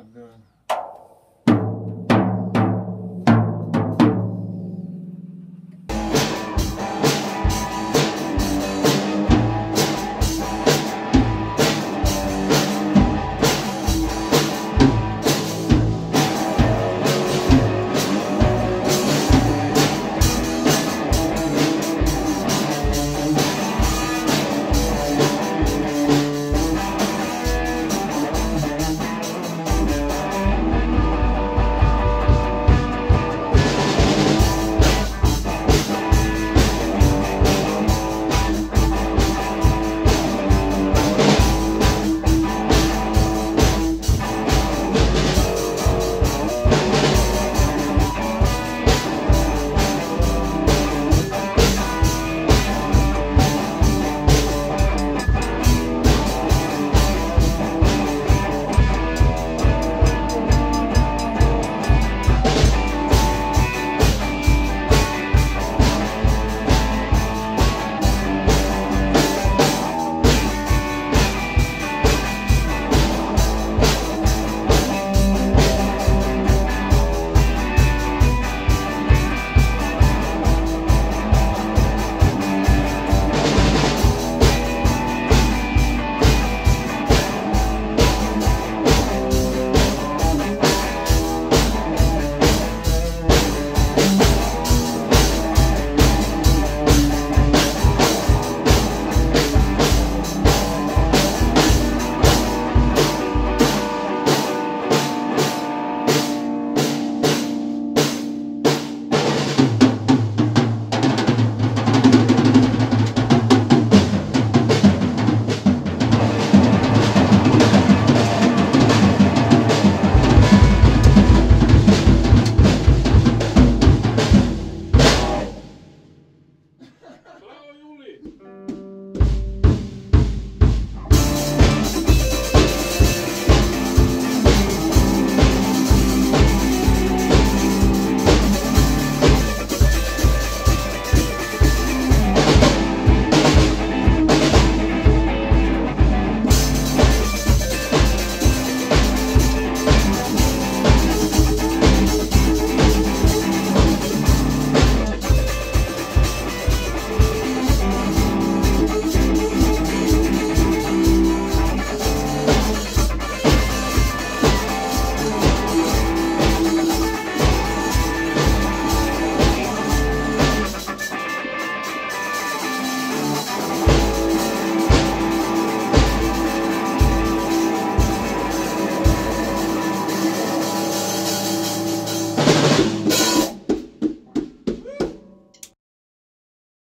of the